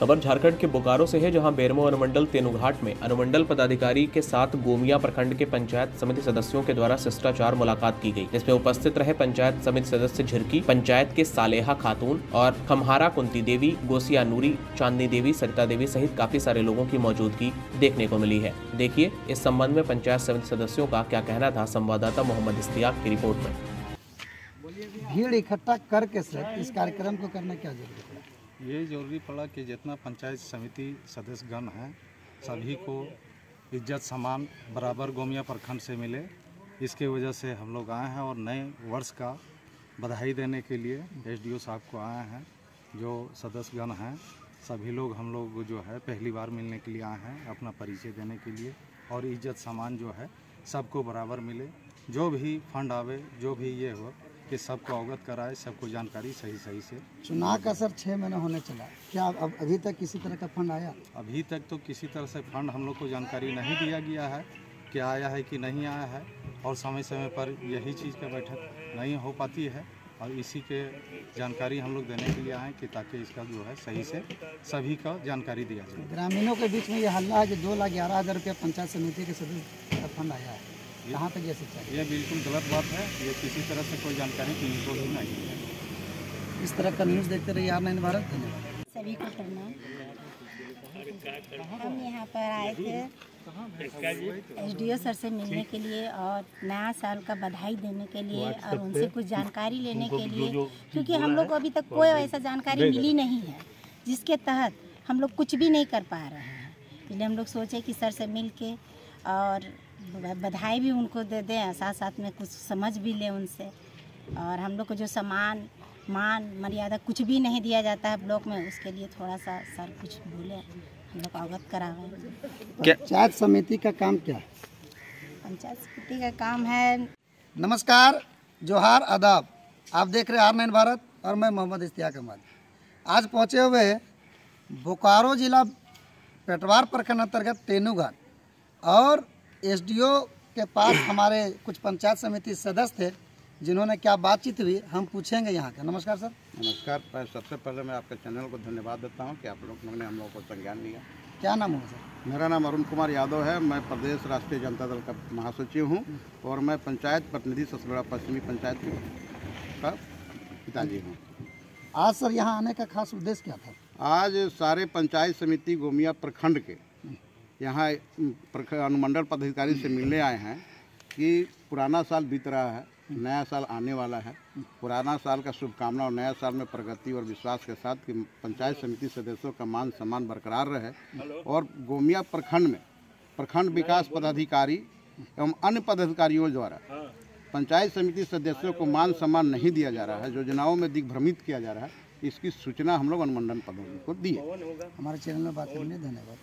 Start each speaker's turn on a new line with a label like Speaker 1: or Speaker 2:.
Speaker 1: खबर झारखंड के बोकारो से है, जहाँ बेरमो अनुमंडल तेनुघाट में अनुमंडल पदाधिकारी के साथ गोमिया प्रखंड के पंचायत समिति सदस्यों के द्वारा शिष्टाचार मुलाकात की गई। जिसमें उपस्थित रहे पंचायत समिति सदस्य झिरकी, पंचायत के सालेहा खातून और खमहारा कुंती देवी, गोसिया नूरी, चांदनी देवी, सरिता देवी सहित काफ़ी सारे लोगों की मौजूदगी देखने को मिली है। देखिए, इस संबंध में पंचायत समिति सदस्यों का क्या कहना था संवाददाता मोहम्मद इश्तियाक की रिपोर्ट में।
Speaker 2: भीड़ इकट्ठा करके सर, इस कार्यक्रम को करना क्या ज़रूरी है?
Speaker 3: ये ज़रूरी पड़ा कि जितना पंचायत समिति सदस्यगण हैं, सभी को इज़्ज़त सम्मान बराबर गोमिया प्रखंड से मिले। इसके वजह से हम लोग आए हैं और नए वर्ष का बधाई देने के लिए एसडीओ साहब को आए हैं, जो सदस्यगण हैं। सभी लोग हम लोग जो है पहली बार मिलने के लिए आए हैं, अपना परिचय देने के लिए और इज़्ज़त सम्मान जो है सबको बराबर मिले। जो भी फंड आवे, जो भी ये हो कि सबको अवगत कराए सबको जानकारी सही सही से।
Speaker 2: चुनाव का सर छः महीना होने चला। क्या अब अभी तक किसी तरह का फंड आया?
Speaker 3: अभी तक तो किसी तरह से फंड हम लोग को जानकारी नहीं दिया गया है कि आया है कि नहीं आया है और समय समय पर यही चीज़ का बैठक नहीं हो पाती है और इसी के जानकारी हम लोग देने के लिए आए कि ताकि इसका जो है सही से सभी का जानकारी दिया जाए।
Speaker 2: ग्रामीणों के बीच में यह हल्ला है कि दो लाख ग्यारह हज़ार रुपया पंचायत समिति के सदस्य का फंड आया है। कहाँ तक ये सच्चाई
Speaker 3: ये बिल्कुल गलत बात है। ये किसी तरह से कोई जानकारी को भी नहीं है।
Speaker 2: इस तरह का न्यूज़ देखते रहिए आर नाइन भारत।
Speaker 4: सभी को प्रणाम। हम यहाँ पर आए थे एसडीओ सर से मिलने के लिए और नया साल का बधाई देने के लिए और उनसे कुछ जानकारी लेने के लिए क्योंकि हम लोग को अभी तक कोई ऐसा जानकारी मिली नहीं है जिसके तहत हम लोग कुछ भी नहीं कर पा रहे हैं। इसलिए हम लोग सोचे कि सर से मिल के और बधाई भी उनको दे दें साथ साथ में कुछ समझ भी लें उनसे। और हम लोग को जो सम्मान मान मर्यादा कुछ भी नहीं दिया जाता है ब्लॉक में उसके लिए थोड़ा सा सर कुछ बोले हम लोग अवगत करावें
Speaker 2: पंचायत समिति का काम क्या? है
Speaker 4: पंचायत समिति का काम है।
Speaker 2: नमस्कार जोहार आदाब। आप देख रहे हैं आर नाइन भारत और मैं मोहम्मद इश्तियाक अहमद। आज पहुँचे हुए बोकारो जिला पेटवार प्रखंड अंतर्गत तेनूघाट और एसडीओ के पास हमारे कुछ पंचायत समिति सदस्य थे जिन्होंने क्या बातचीत हुई हम पूछेंगे यहाँ का। नमस्कार सर।
Speaker 5: नमस्कार। मैं सबसे पहले मैं आपके चैनल को धन्यवाद देता हूँ कि आप लोग ने हम लोगों को संज्ञान लिया
Speaker 2: क्या नाम हुआ सर?
Speaker 5: मेरा नाम अरुण कुमार यादव है। मैं प्रदेश राष्ट्रीय जनता दल का महासचिव हूँ और मैं पंचायत प्रतिनिधि ससबड़ा पश्चिमी पंचायत का पिताजी हूँ।
Speaker 2: आज सर यहाँ आने का खास उद्देश्य क्या था?
Speaker 5: आज सारे पंचायत समिति गोमिया प्रखंड के यहाँ अनुमंडल पदाधिकारी से मिलने आए हैं कि पुराना साल बीत रहा है नया साल आने वाला है। पुराना साल का शुभकामना और नया साल में प्रगति और विश्वास के साथ कि पंचायत समिति सदस्यों का मान सम्मान बरकरार रहे। और गोमिया प्रखंड में प्रखंड विकास पदाधिकारी एवं अन्य पदाधिकारियों द्वारा पंचायत समिति सदस्यों को मान सम्मान नहीं दिया जा रहा है योजनाओं में दिग्भ्रमित किया जा रहा है इसकी सूचना हम लोग अनुमंडल पदों को दिए
Speaker 2: हमारे चैनल में बात करने धन्यवाद।